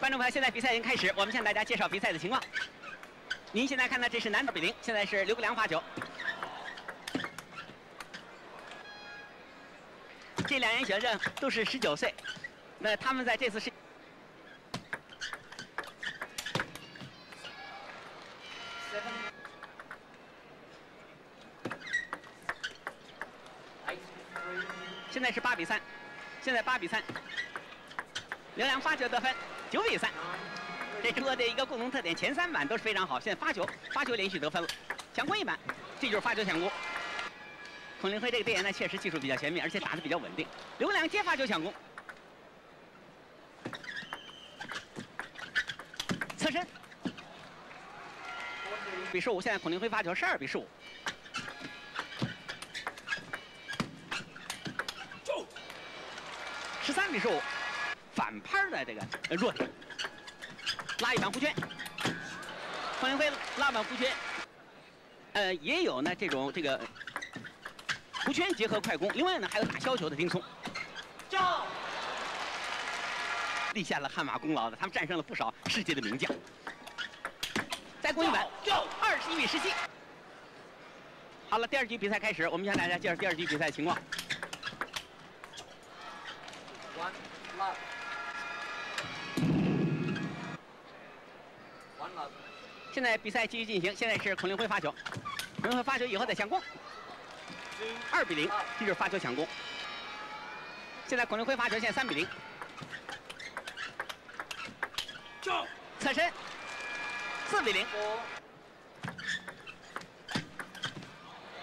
观众朋友，现在比赛已经开始，我们向大家介绍比赛的情况。您现在看到这是男二比零，现在是刘国梁发球。这两员学生都是十九岁，那他们在这次是。现在是八比三，现在八比三，刘洋发球得分，九比三。这中国的一个共同特点，前三板都是非常好。现在发球，发球连续得分了，抢攻一板，这就是发球抢攻。孔令辉这个队员呢，确实技术比较全面，而且打得比较稳定。刘良接发球抢攻，侧身，比十五。现在孔令辉发球十二比十五，十三比十五，反拍的这个弱点。拉一板弧圈，孔令辉拉板弧圈，呃，也有呢这种这个弧圈结合快攻，另外呢还有打削球的丁聪，立下了汗马功劳的，他们战胜了不少世界的名将。再攻一板，二十一比十七。好了，第二局比赛开始，我们向大家介绍第二局比赛情况。现在比赛继续进行，现在是孔令辉发球，孔令辉发球以后再抢攻，二比零，这就是发球抢攻。现在孔令辉发球，现在三比零，侧身，四比零，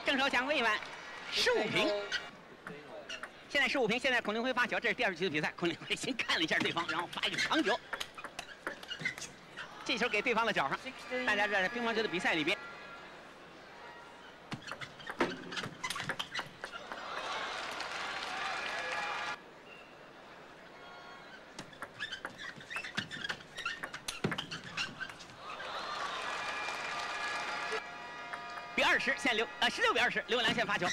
正手抢攻一板，十五平。现在十五平，现在孔令辉发球，这是第二局的比赛，孔令辉先看了一下对方，然后发一个长球。这球给对方的脚上，大家在乒乓球的比赛里边，比二十，现在刘呃十六比二十，刘良先发球，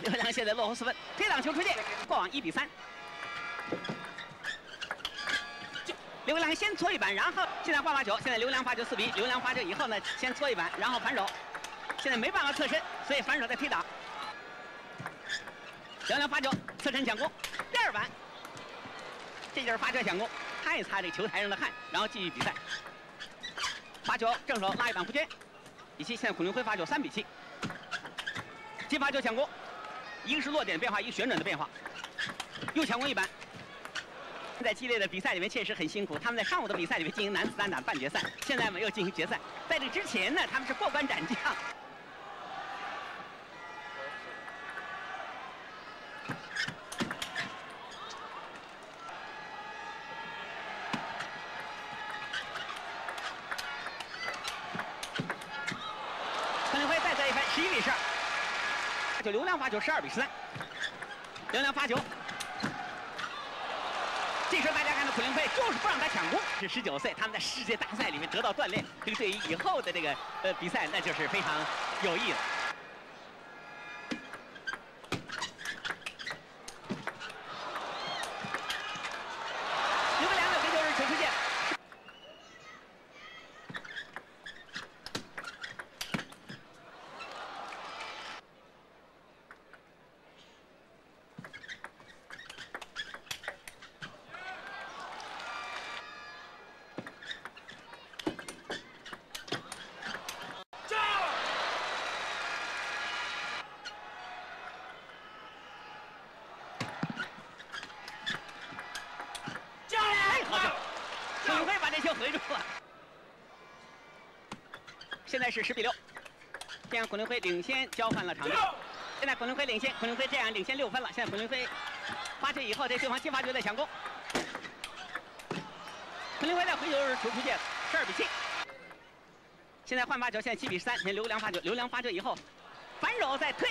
刘良现在落后四分，推挡球出界，过往一比三。刘良先搓一板，然后现在换发球。现在刘良发球四比一，刘良发球以后呢，先搓一板，然后反手。现在没办法侧身，所以反手再推挡。刘良发球侧身抢攻，第二板。这就是发球抢攻，擦一擦这球台上的汗，然后继续比赛。发球正手拉一板弧圈，以及现在孔令辉发球三比七。接发球抢攻，一个是落点的变化，一个旋转的变化，又强攻一板。在激烈的比赛里面确实很辛苦，他们在上午的比赛里面进行男子单打半决赛，现在没有进行决赛。在这之前呢，他们是过关斩将。孔令辉再得一分，十一比十二。就刘亮发球，十二比十三。刘亮发球。这时候大家看到孔令辉就是不让他抢攻，是十九岁，他们在世界大赛里面得到锻炼，这个对于以后的这个呃比赛那就是非常有益的。稳住了现在是十比六，这样孔令辉领先交换了场地。现在孔令辉领先，孔令辉这样领先六分了。现在孔令辉发球以后，这对方接发球在抢攻。孔令辉在回球时球出界，十二比七。现在换发球，现在七比十三。现在刘良发球，刘良发球以后反手再推。